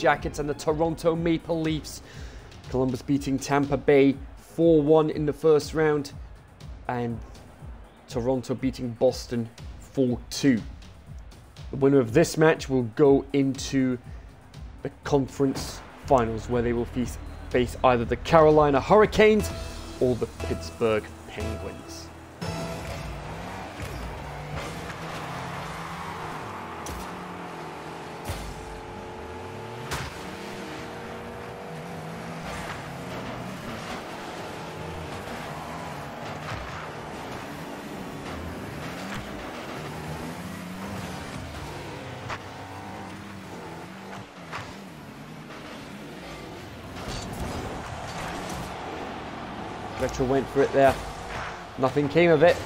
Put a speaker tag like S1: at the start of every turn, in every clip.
S1: Jackets and the Toronto Maple Leafs. Columbus beating Tampa Bay 4 1 in the first round, and Toronto beating Boston 4 2. The winner of this match will go into the conference finals where they will face, face either the Carolina Hurricanes or the Pittsburgh Penguins. Went for it there. Nothing came of it.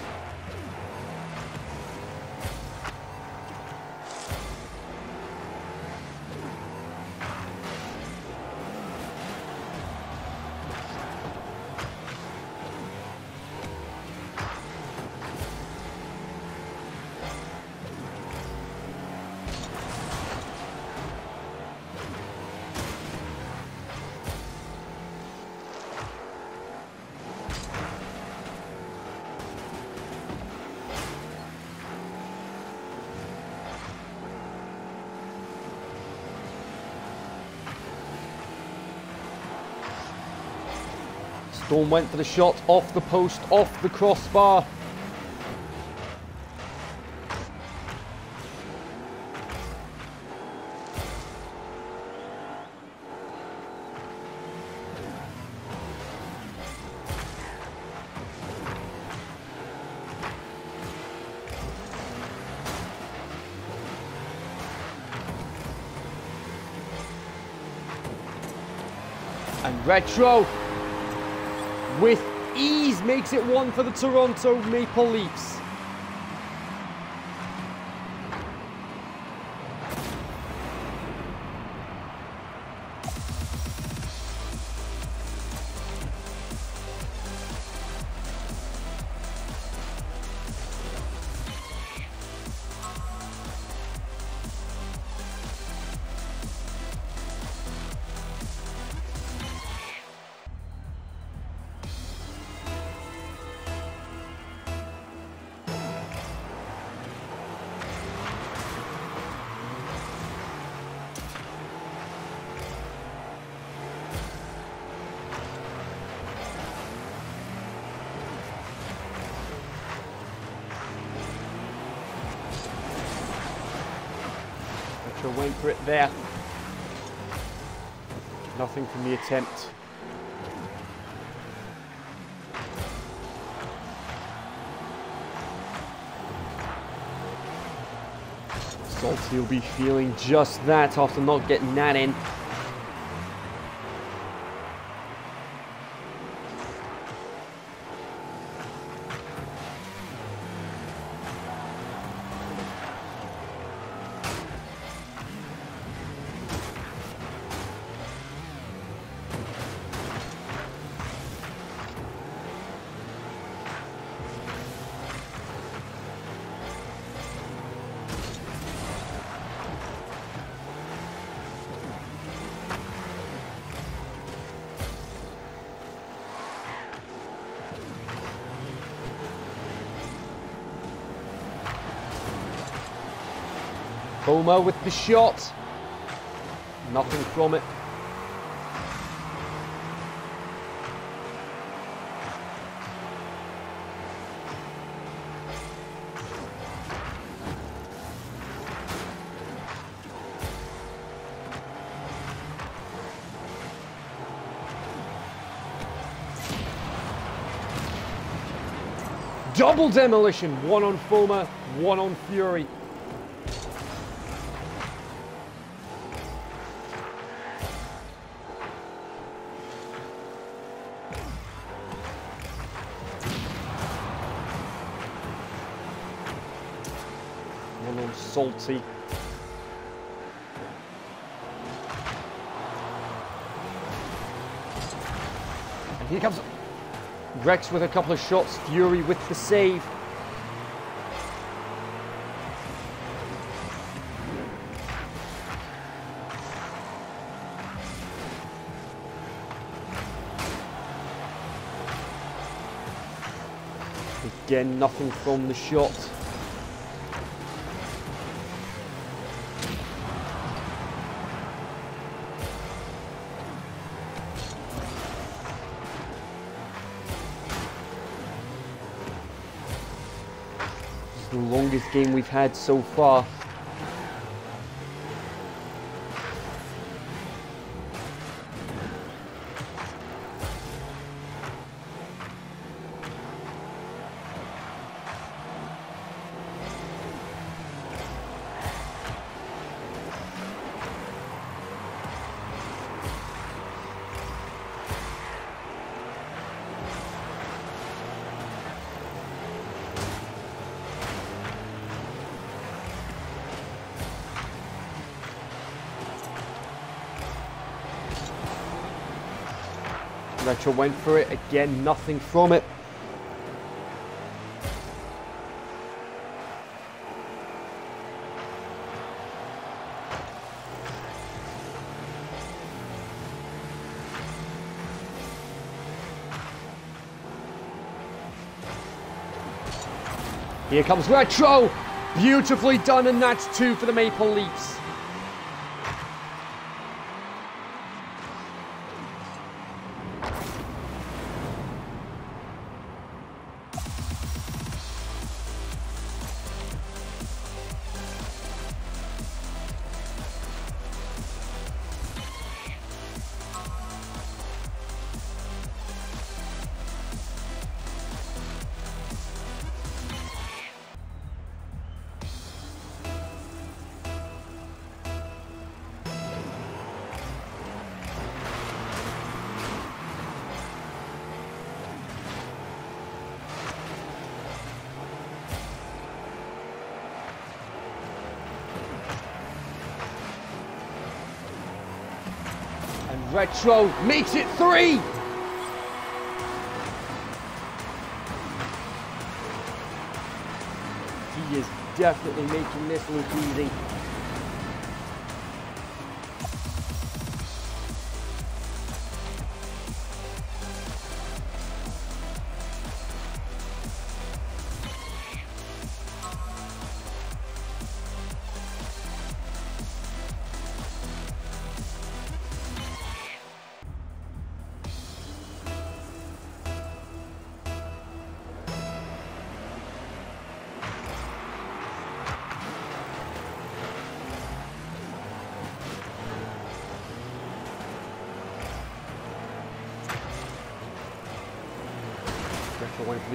S1: Storm went for the shot off the post, off the crossbar. And Retro makes it one for the Toronto Maple Leafs. Retro went for it there. Nothing from the attempt. Saltie will be feeling just that after not getting that in. With the shot. Nothing from it. Double demolition, one on Foamer, one on Fury. salty. And here comes Rex with a couple of shots, Fury with the save. Again, nothing from the shot. Longest game we've had so far. Went for it. Again, nothing from it. Here comes Retro. Beautifully done, and that's two for the Maple Leafs. Retro makes it three. He is definitely making this look easy.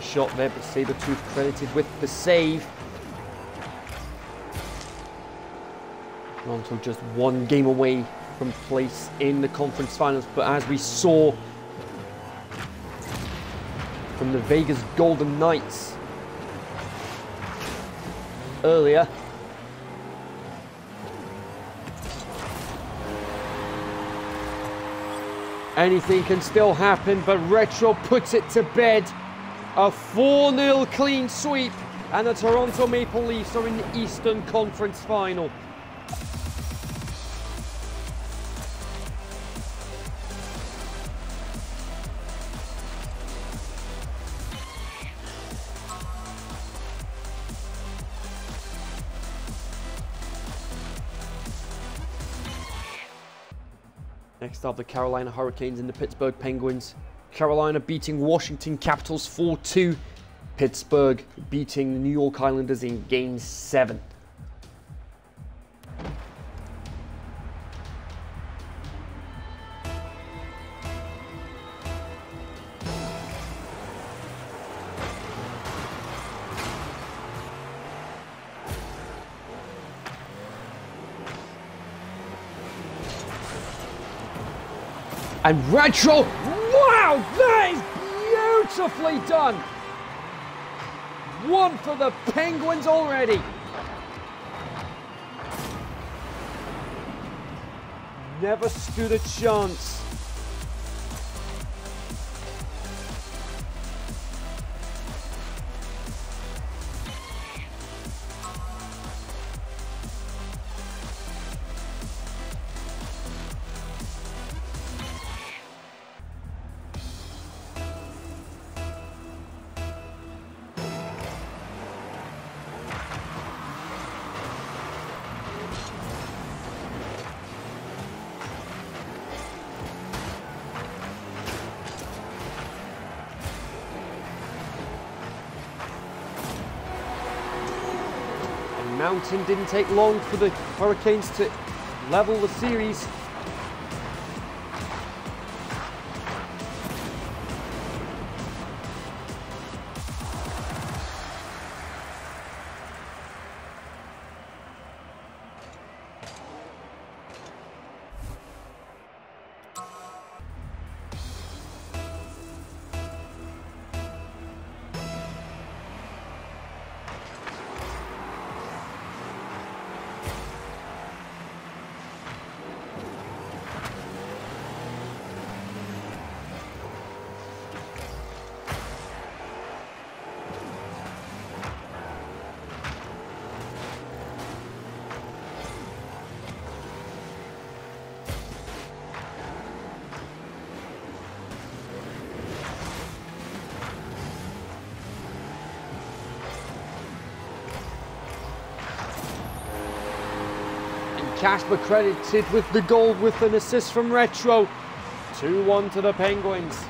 S1: Shot there, but Sabretooth credited with the save. Toronto just one game away from place in the conference finals, but as we saw from the Vegas Golden Knights earlier, anything can still happen, but Retro puts it to bed. A 4 0 clean sweep, and the Toronto Maple Leafs are in the Eastern Conference final. Next up, the Carolina Hurricanes and the Pittsburgh Penguins. Carolina beating Washington Capitals 4 2. Pittsburgh beating the New York Islanders in Game 7. And Retro, wow, that is beautifully done. One for the Penguins already. Never stood a chance. Mountain didn't take long for the Hurricanes to level the series. Casper credited with the goal with an assist from Retro. 2-1 to the Penguins.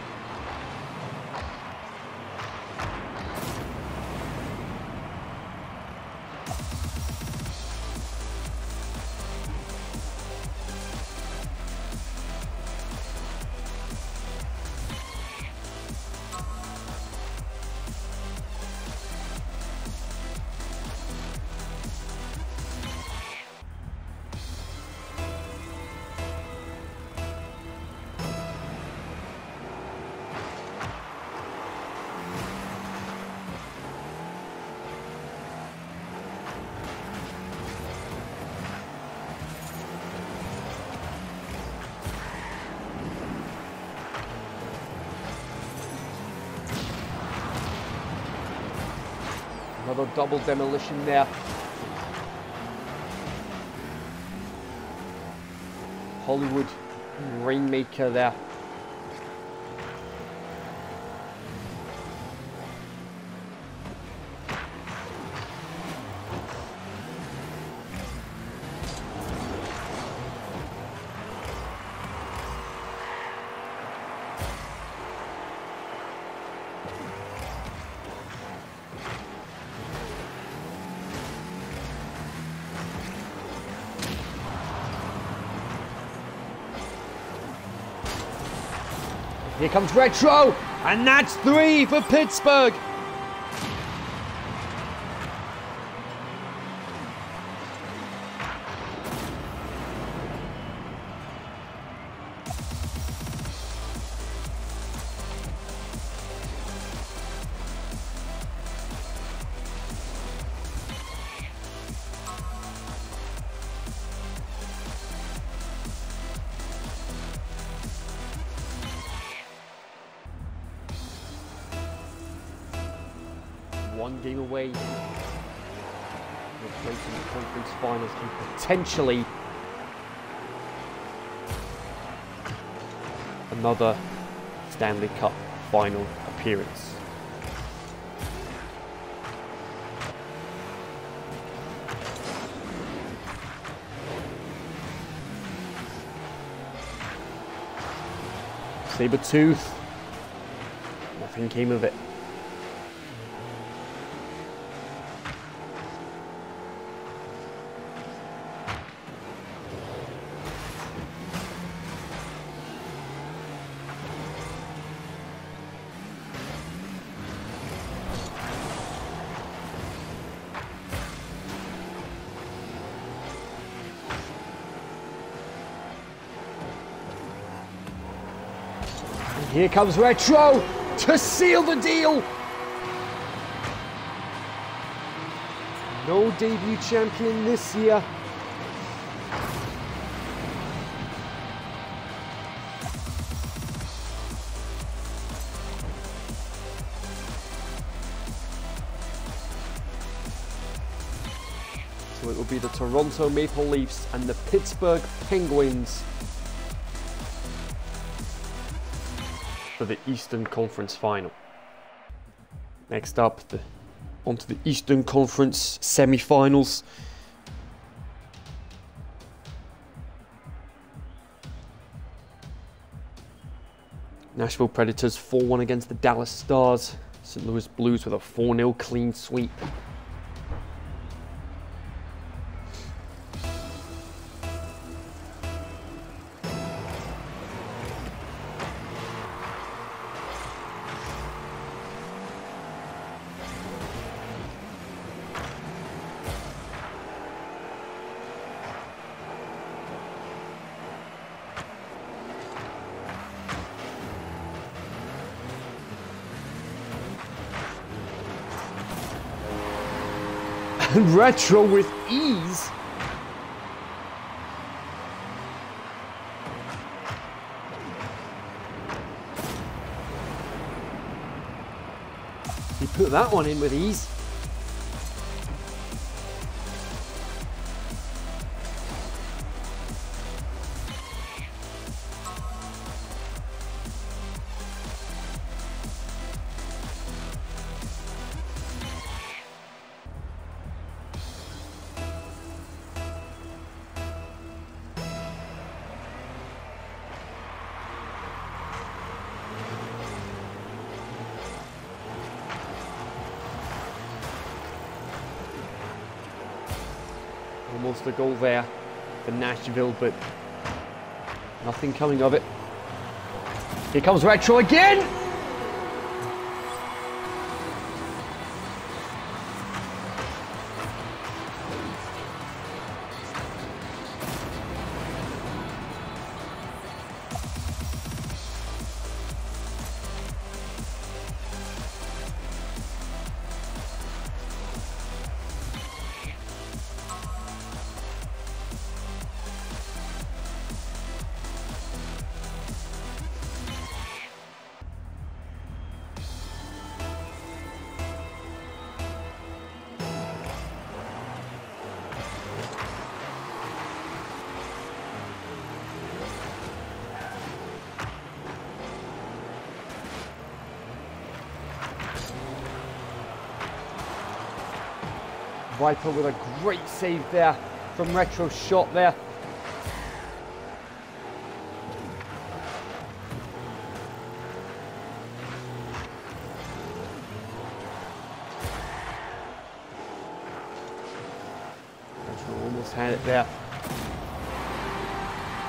S1: Another double demolition there. Hollywood Rainmaker there. Here comes Retro, and that's three for Pittsburgh. One game away replacing the conference finals and potentially another Stanley Cup final appearance. Sabretooth, nothing came of it. Here comes Retro to seal the deal. No debut champion this year. So it will be the Toronto Maple Leafs and the Pittsburgh Penguins for the Eastern Conference Final. Next up, the, onto the Eastern Conference semi-finals. Nashville Predators 4-1 against the Dallas Stars. St. Louis Blues with a 4-0 clean sweep. Retro with ease. He put that one in with ease. But nothing coming of it. Here comes Retro again! Viper with a great save there from Retro shot there. Retro almost had it there.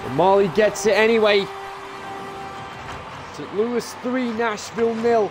S1: But Marley gets it anyway. St. Louis 3, Nashville nil.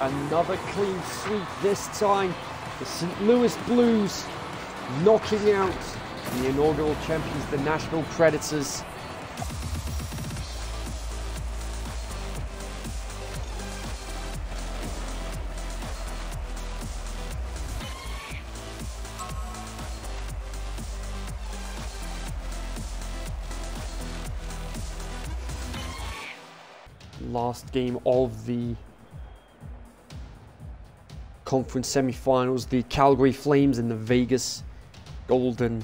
S1: Another clean sweep this time. The St. Louis Blues knocking out the inaugural champions, the Nashville Predators. Last game of the conference semi-finals, the Calgary Flames and the Vegas Golden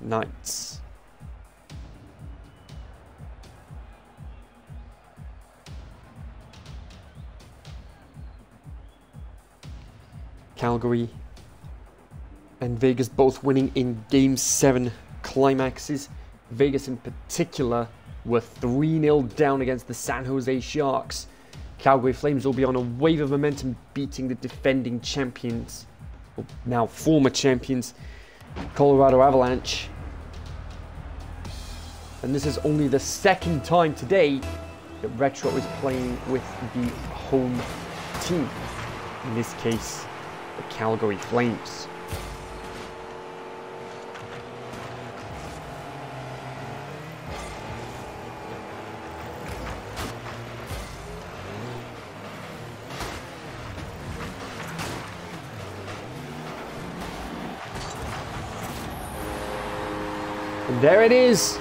S1: Knights. Calgary and Vegas both winning in Game 7 climaxes. Vegas in particular were 3-0 down against the San Jose Sharks. Calgary Flames will be on a wave of momentum beating the defending champions, now former champions, Colorado Avalanche. And this is only the second time today that Retro is playing with the home team. In this case, the Calgary Flames. There it is.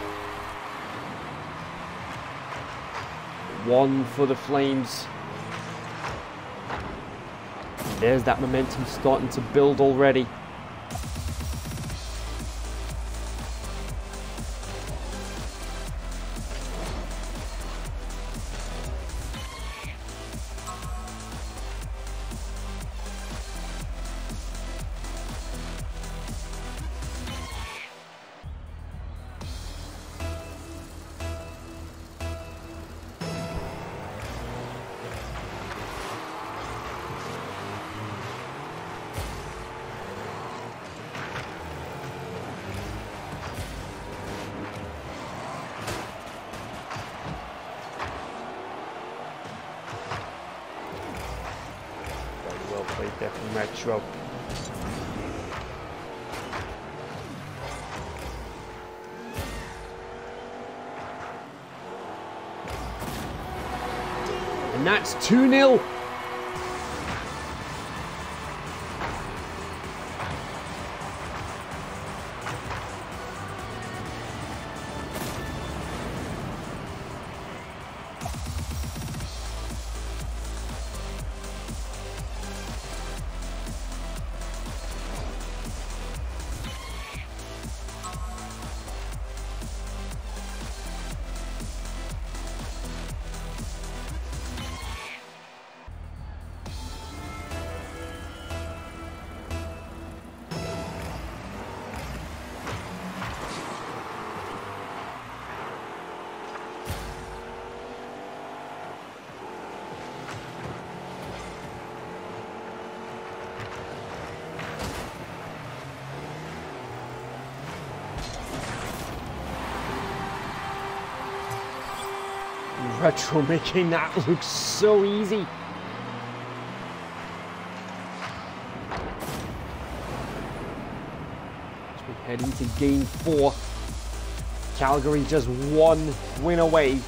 S1: One for the Flames. There's that momentum starting to build already. 2 0 Retro making that look so easy. As we head into game four, Calgary just one win away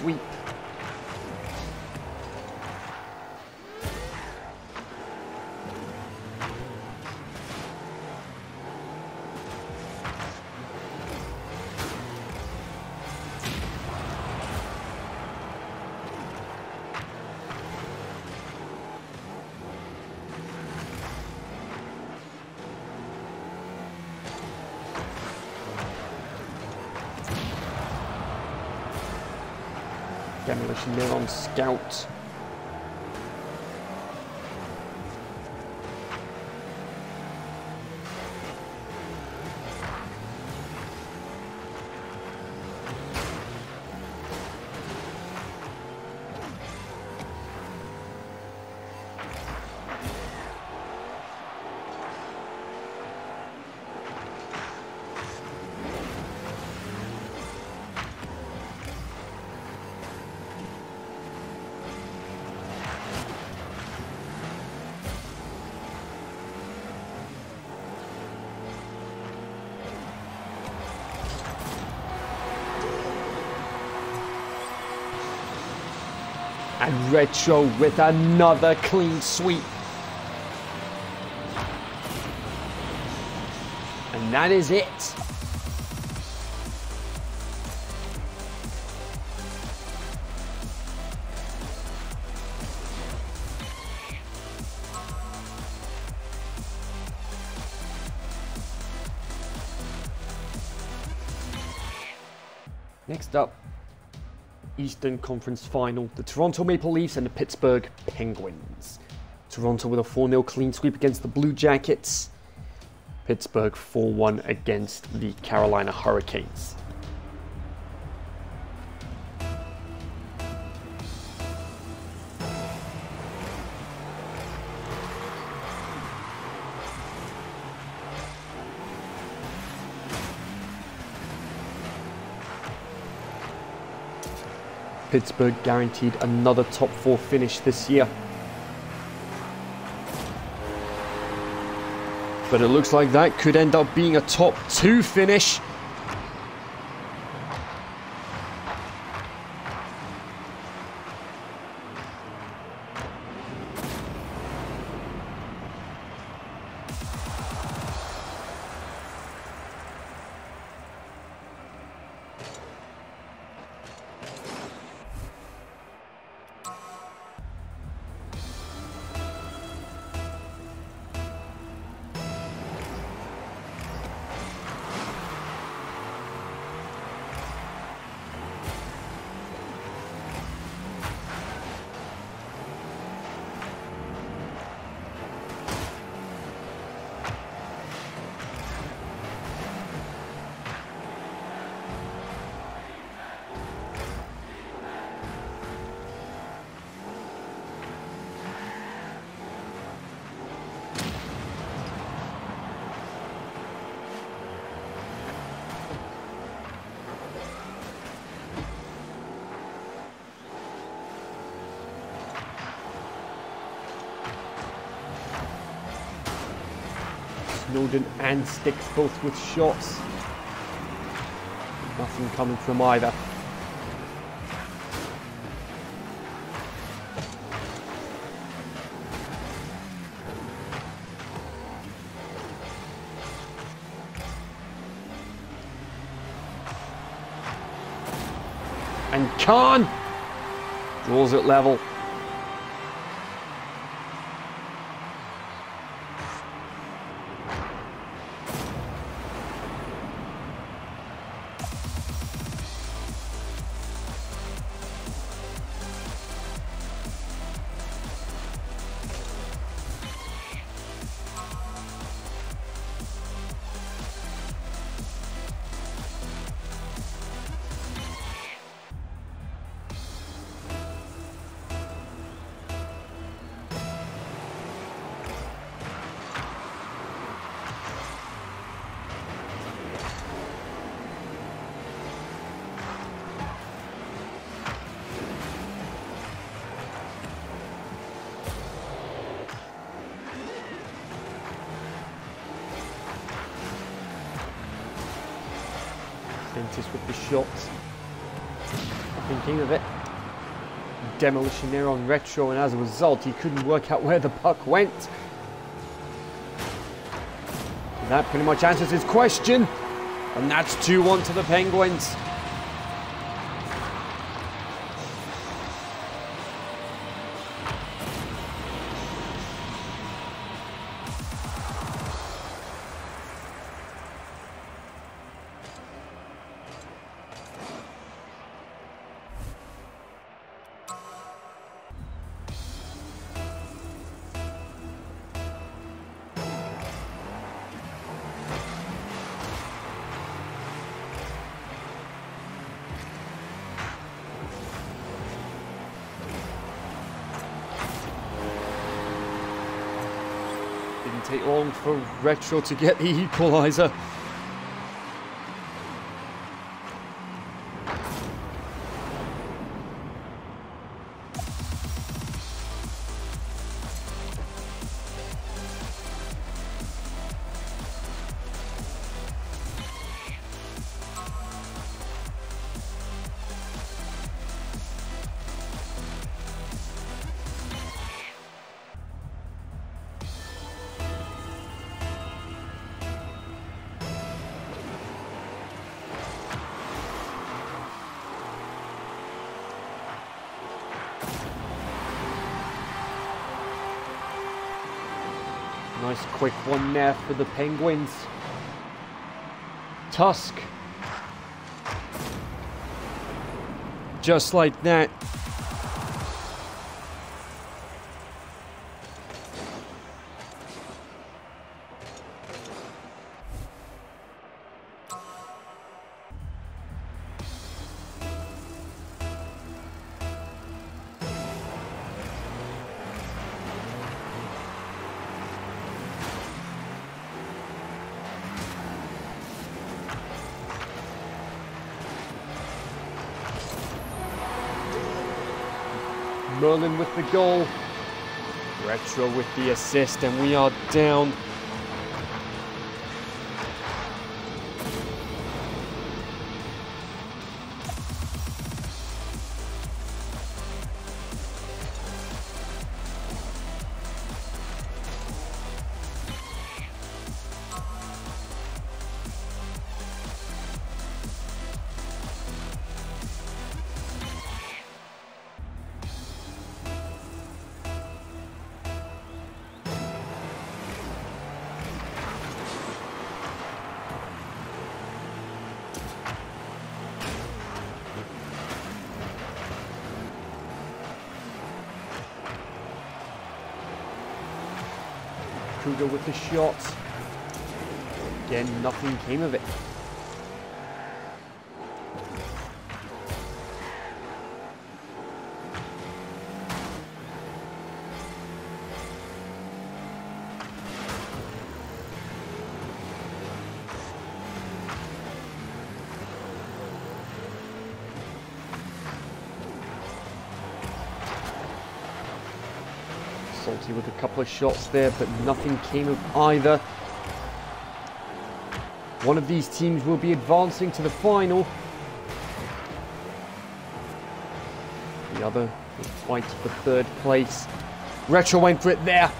S1: clean sweep. Demolition Mill on scout. And Retro with another clean sweep. And that is it. Eastern Conference Final, the Toronto Maple Leafs and the Pittsburgh Penguins. Toronto with a 4 0 clean sweep against the Blue Jackets. Pittsburgh 4 1 against the Carolina Hurricanes. Pittsburgh guaranteed another top four finish this year. But it looks like that could end up being a top two finish. And Sticks both with shots. Nothing coming from either. And Khan draws it level. Ventus with the shots. Thinking of it. Demolition there on Retro, and as a result, he couldn't work out where the puck went. That pretty much answers his question. And that's 2-1 to the Penguins. Retro to get the equaliser. Quick one there for the Penguins. Tusk. Just like that. The assist, and we are down. Kruger with the shot. Again, nothing came of it. couple of shots there, but nothing came of either. One of these teams will be advancing to the final. The other will fight for third place. Retro went for it there.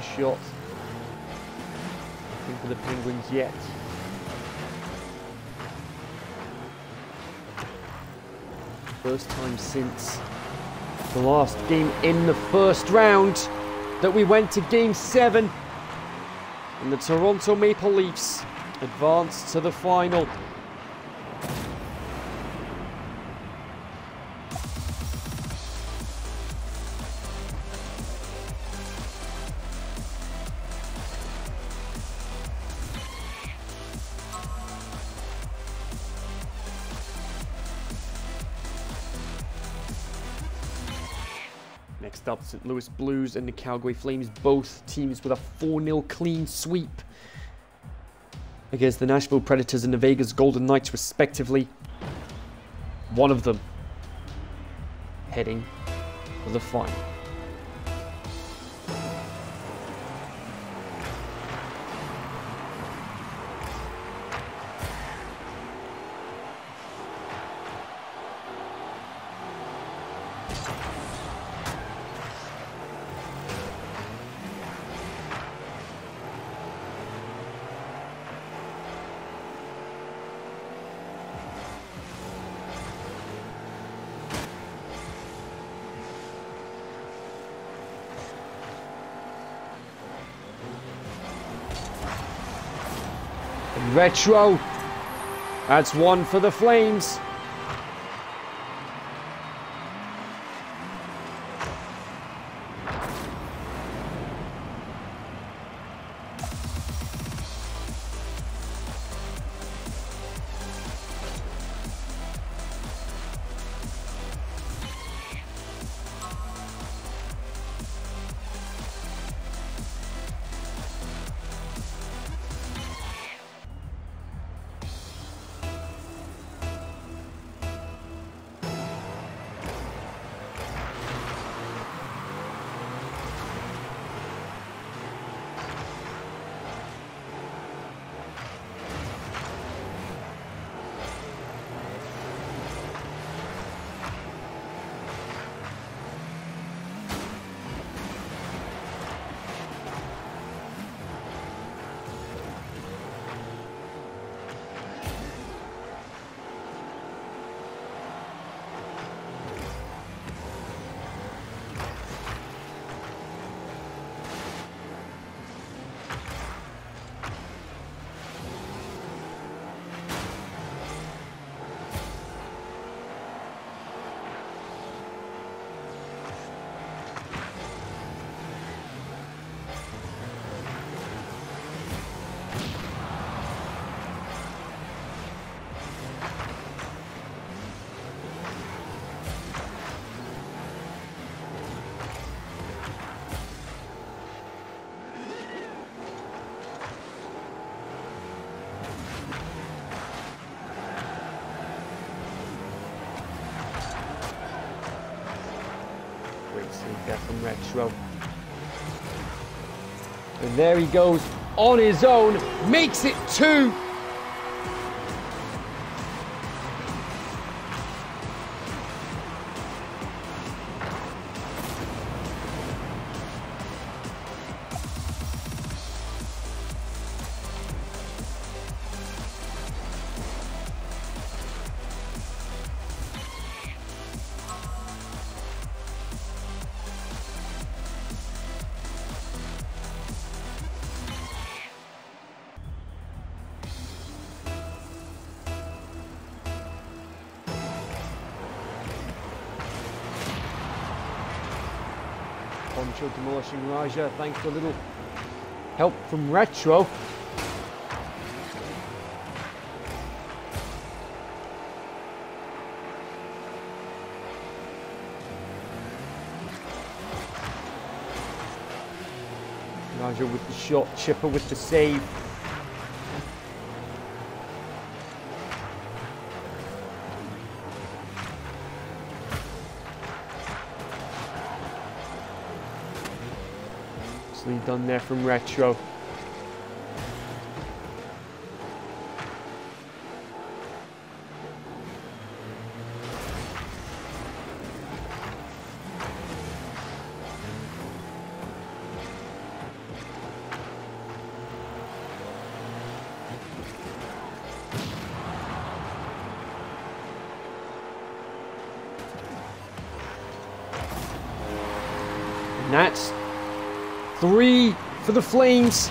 S1: Shot. Nothing for the Penguins yet. First time since the last game in the first round that we went to game seven. And the Toronto Maple Leafs advanced to the final. Up, St. Louis Blues and the Calgary Flames, both teams with a 4-0 clean sweep against the Nashville Predators and the Vegas Golden Knights respectively. One of them heading for the final. Retro. That's one for the Flames. There from. And there he goes on his own, makes it two. Poncho Raja thanks to a little help from Retro. Raja with the shot, Chipper with the save. There from Retro. That's three for the Flames.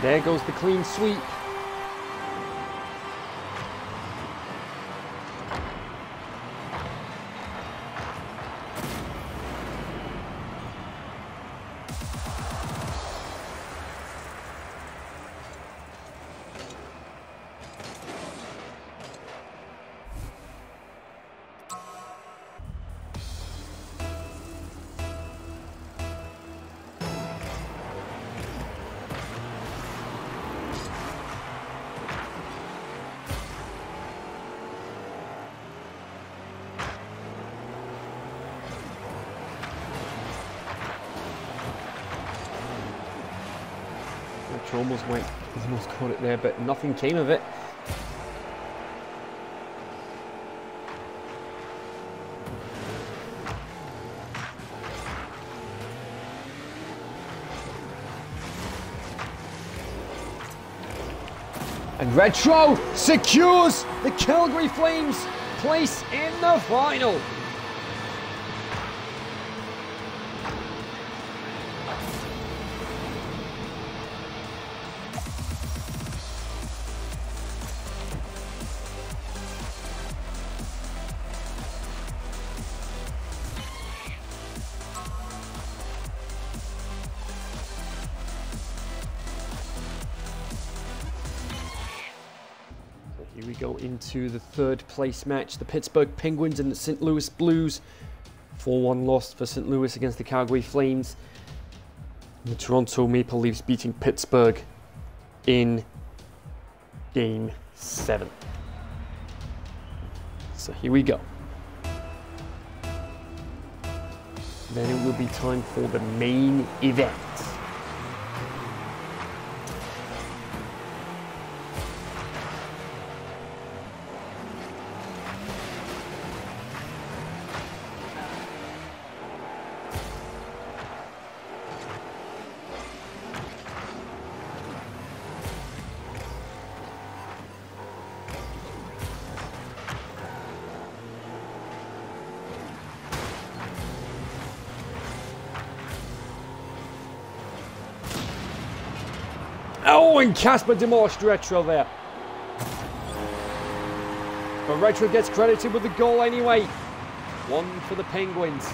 S1: There goes the clean sweep. Caught it there, but nothing came of it. And Retro secures the Calgary Flames place in the final. Into the third place match. The Pittsburgh Penguins and the St. Louis Blues. 4-1 loss for St. Louis against the Calgary Flames. The Toronto Maple Leafs beating Pittsburgh in Game 7. So here we go. Then it will be time for the main event. Casper demolished Retro there. But Retro gets credited with the goal anyway. One for the Penguins.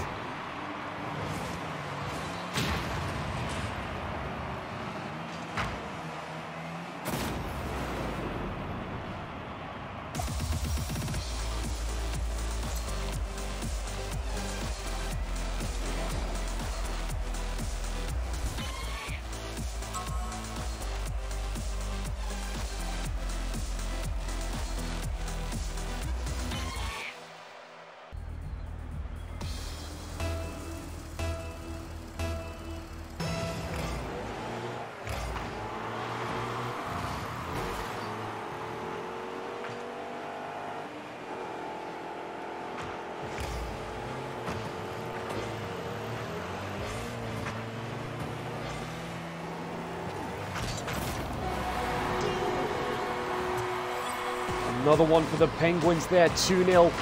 S1: Another one for the Penguins there, 2 0.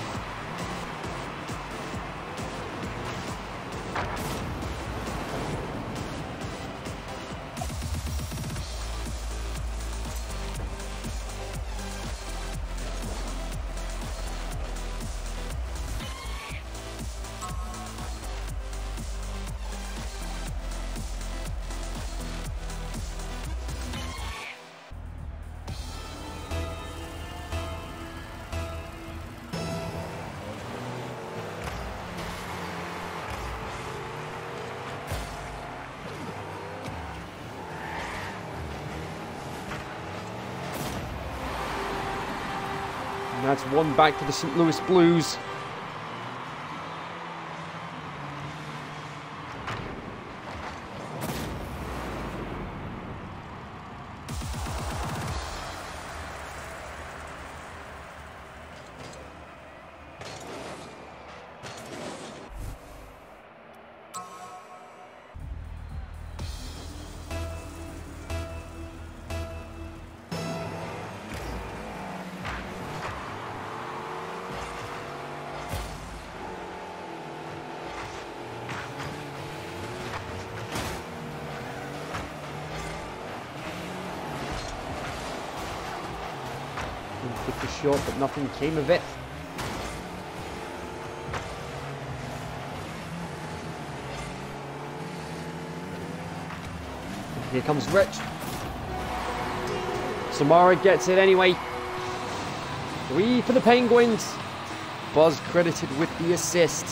S1: One back for the St. Louis Blues. But nothing came of it. Here comes Rich. Samara gets it anyway. Three for the Penguins. Buzz credited with the assist.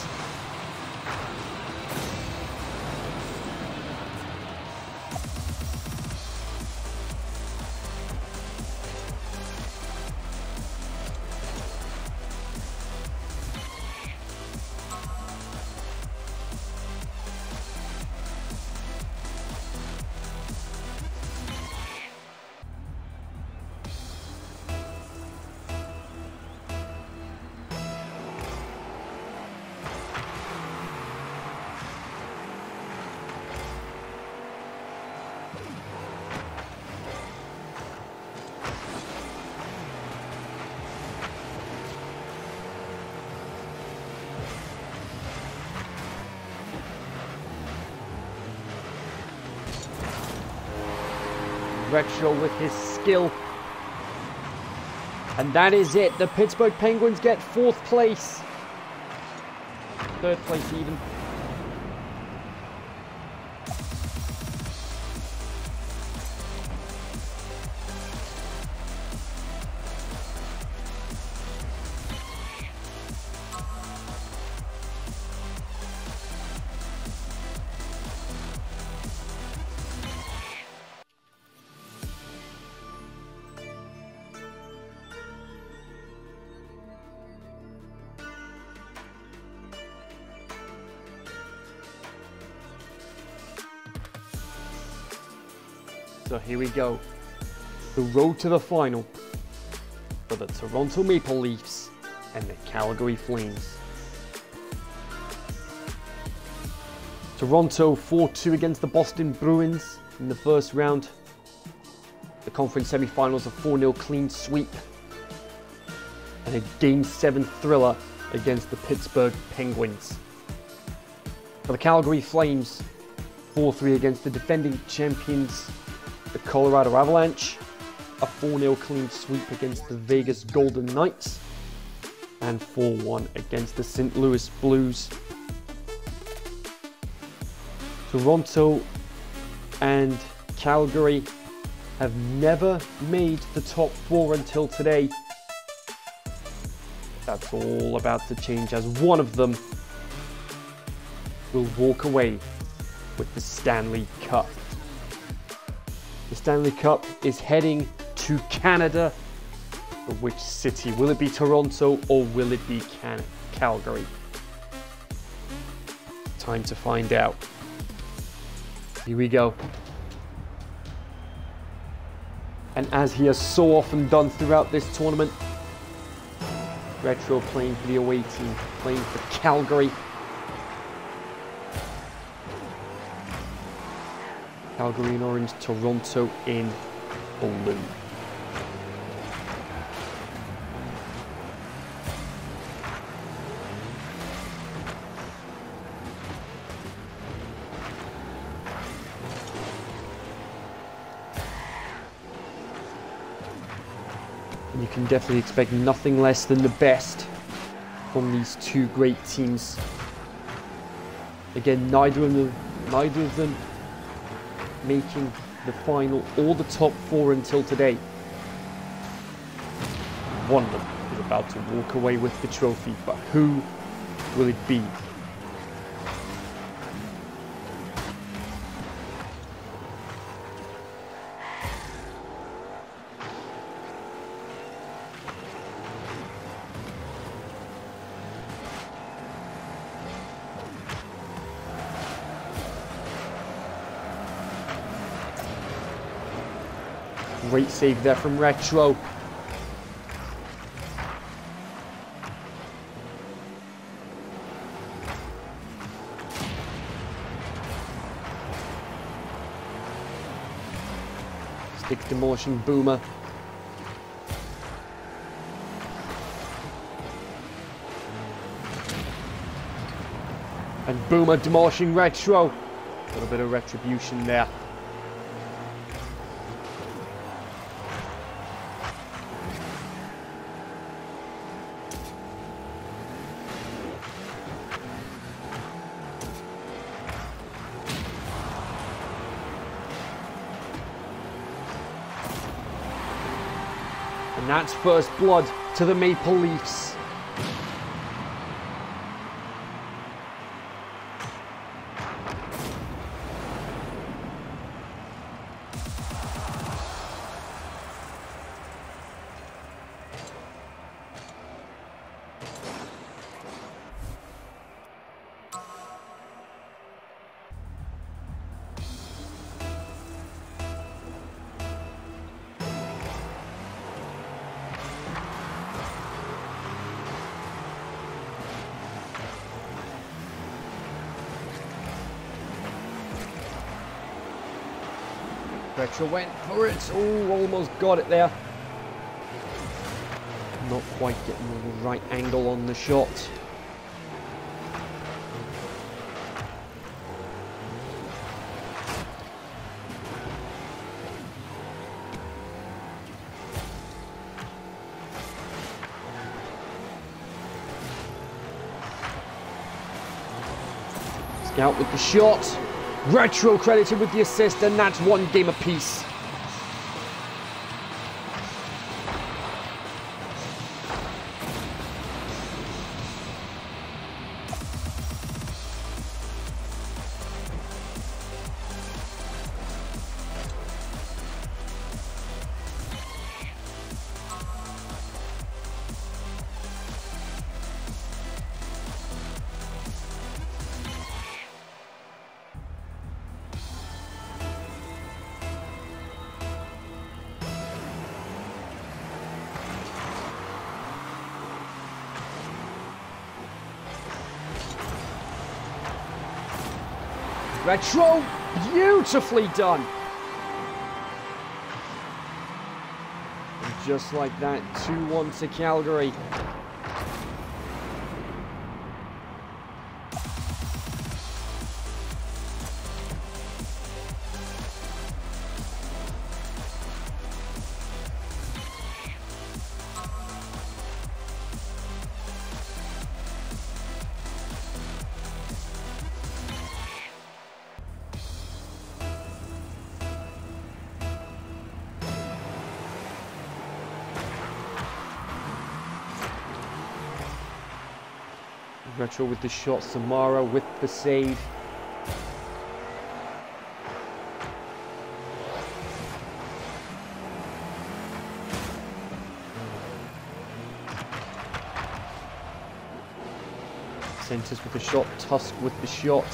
S1: With his skill. And that is it. The Pittsburgh Penguins get fourth place. Third place even. So here we go. The road to the final for the Toronto Maple Leafs and the Calgary Flames. Toronto 4-2 against the Boston Bruins in the first round. The conference semi-finals a 4-0 clean sweep. And a Game 7 thriller against the Pittsburgh Penguins. For the Calgary Flames, 4-3 against the defending champions the Colorado Avalanche, a 4-0 clean sweep against the Vegas Golden Knights, and 4-1 against the St. Louis Blues. Toronto and Calgary have never made the top four until today. That's all about to change as one of them will walk away with the Stanley Cup. The Stanley Cup is heading to Canada. But which city? Will it be Toronto or will it be Can Calgary? Time to find out. Here we go. And as he has so often done throughout this tournament, Retro playing for the away team, playing for Calgary. Calgary in orange, Toronto in blue. you can definitely expect nothing less than the best from these two great teams. Again, neither of them, neither of them making the final or the top four until today. One of them is about to walk away with the trophy, but who will it be? Great save there from Retro. Stick demolishing Boomer. And Boomer demolishing Retro. A little bit of retribution there. First blood to the Maple Leafs. Retro went for it. Oh, almost got it there. Not quite getting the right angle on the shot. Scout with the shot. Retro credited with the assist, and that's one game apiece. Retro, beautifully done. And just like that, 2-1 to Calgary. Retro with the shot, Samara with the save. Centice with the shot, Tusk with the shot.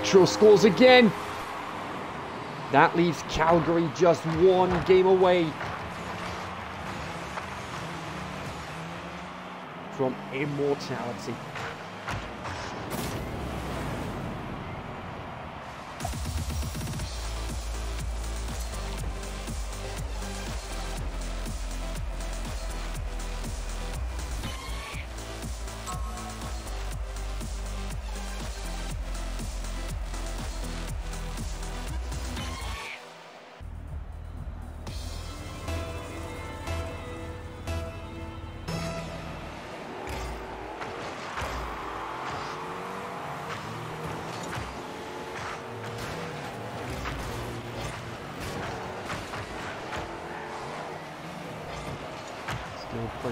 S1: And Retro scores again. That leaves Calgary just one game away from immortality.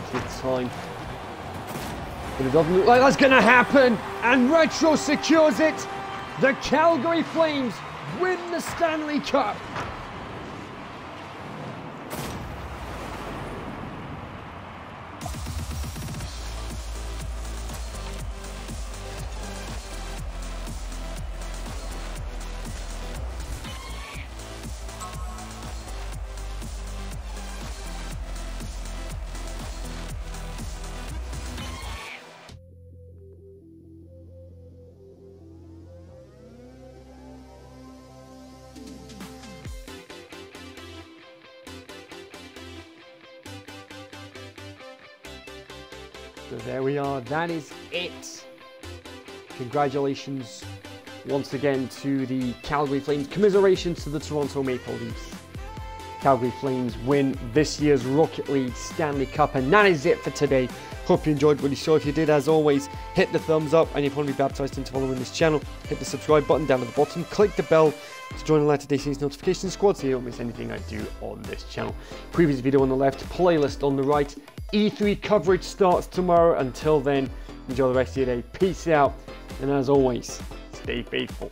S1: Plenty of time. But it doesn't look like that's going to happen. And Retro secures it. The Calgary Flames win the Stanley Cup. That is it. Congratulations once again to the Calgary Flames. Commiserations to the Toronto Maple Leafs. Calgary Flames win this year's Rocket League Stanley Cup. And that is it for today. Hope you enjoyed what you saw. If you did, as always, hit the thumbs up. And if you want to be baptized into following this channel, hit the subscribe button down at the bottom. Click the bell to join the Latter Day Saints notification squad so you don't miss anything I do on this channel. Previous video on the left, playlist on the right. E3 coverage starts tomorrow. Until then, enjoy the rest of your day. Peace out. And as always, stay faithful.